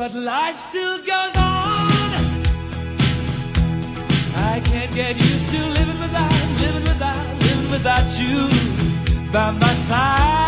But life still goes on. I can't get used to living without, living without, living without you by my side.